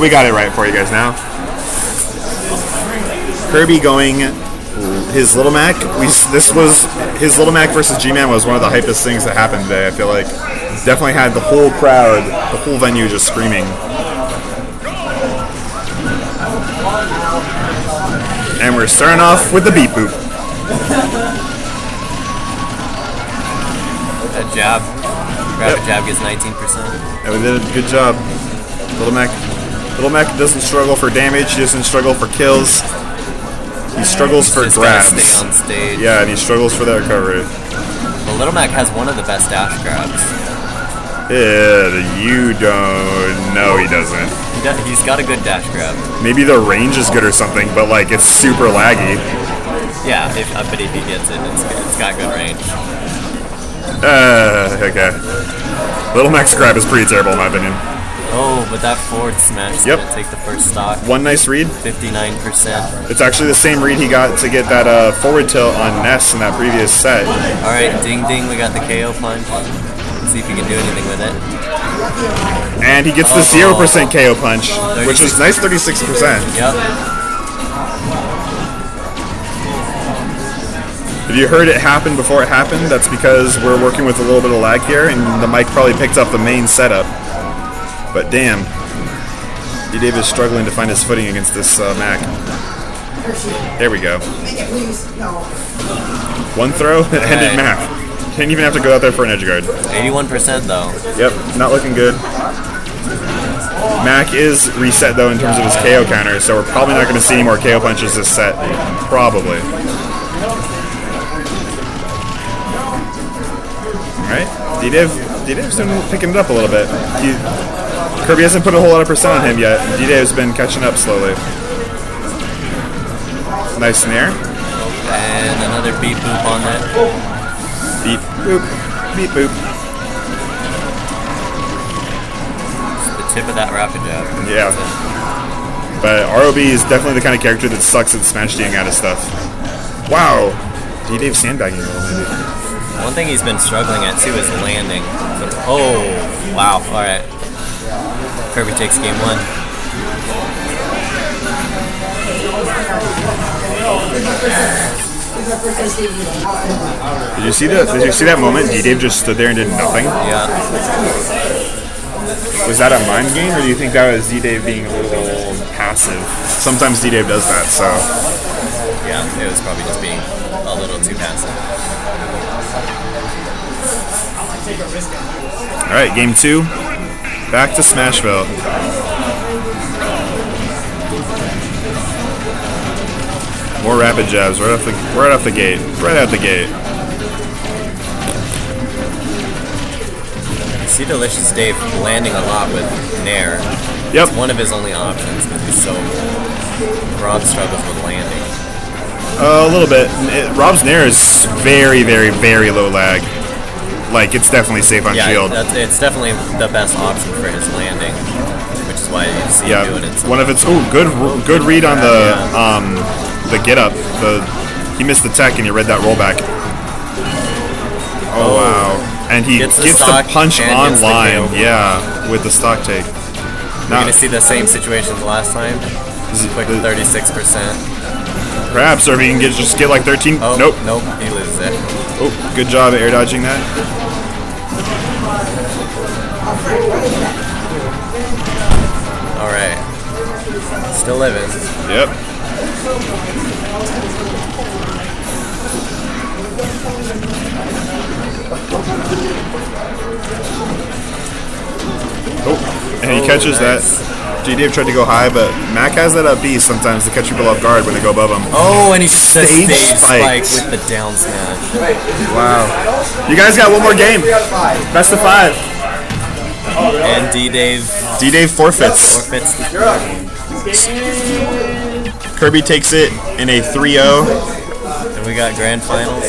But we got it right for you guys now. Cirby going his Little Mac. We this was his Little Mac versus G-Man was one of the hypest things that happened today. I feel like definitely had the whole crowd, the whole venue just screaming. And we're starting off with the beep boop. A jab. Grab Yep. a jab gets 19%. And we did a good job. Little Mac, Little Mac doesn't struggle for damage. He doesn't struggle for kills. He struggles for grabs. on stage. Yeah, and he struggles for that recovery. But Little Mac has one of the best dash grabs. Yeah, you don't. No, he doesn't. He does, he's got a good dash grab. Maybe the range is good or something, but like it's super laggy. Yeah, if, uh, but if he gets it, it's, it's got good range. Uh, okay. Little Mac's grab is pretty terrible in my opinion. Oh, but that forward smash Yep. take the first stock. One nice read. 59%. It's actually the same read he got to get that uh, forward tilt on Ness in that previous set. Alright, ding ding, we got the KO punch. Let's see if he can do anything with it. And he gets the 0% KO punch, which is nice 36%. Yep. If you heard it happen before it happened, that's because we're working with a little bit of lag here, and the mic probably picked up the main setup. But damn, D. Dave is struggling to find his footing against this uh, Mac. There we go. One throw, ended Alright. Mac. Didn't even have to go out there for an edge guard. 81% though. Yep, not looking good. Mac is reset though in terms of his KO counter, so we're probably not going to see any more KO punches this set. Probably. Alright, D-Div, D-Div's picking it up a little bit. He, Cirby hasn't put a whole lot of percent on him yet. D-Div's been catching up slowly. Nice snare. And another beat boop on that. Beep, boop, beep, boop. The tip of that rapid jab. Yeah. But ROB is definitely the kind of character that sucks at smash dealing out of stuff. Wow. D-Dave sandbagging a little. One thing he's been struggling at too is landing. Oh, wow. Alright. Cirby takes game one. Did you see that? Did you see that moment? D-Dave just stood there and did nothing. Yeah. Was that a mind game, or do you think that was D-Dave being a little passive? Sometimes D-Dave does that, so. Yeah, it was probably just being a little too passive. All right, game two. Back to Smashville. More rapid jabs right off the right off the gate, right out the gate. You see Delicious Dave landing a lot with Nair. Yep. It's one of his only options because he's so. Rob struggles with landing. Uh, a little bit. It, Rob's Nair is very, very, very low lag. Like it's definitely safe on Yeah, shield. it's definitely the best option for his landing, which is why you see Yeah, him doing it. so one of its. Oh, good, good read on the um, the get up. The he missed the tech and he read that rollback. Oh, wow! And he Gets gets, the the, punch online, Yeah, with the stock take. We're Now, gonna see the same situation as last time. This is it Quick 36%. perhaps, or if he can get just get like 13. Oh, nope. Nope, he loses it. Oh, good job air dodging that. Alright. Still living. Yep. Oh, and he Oh, catches nice. that. G-Dave tried to go high, but Mac has that up B sometimes to catch people off guard when they go above him. Oh, and he just Stage stage spike with the down smash. Wow. You guys got one more game. Best of five. And D-Dave D-Dave forfeits. forfeits the Cirby takes it in a 3-0. And we got grand finals.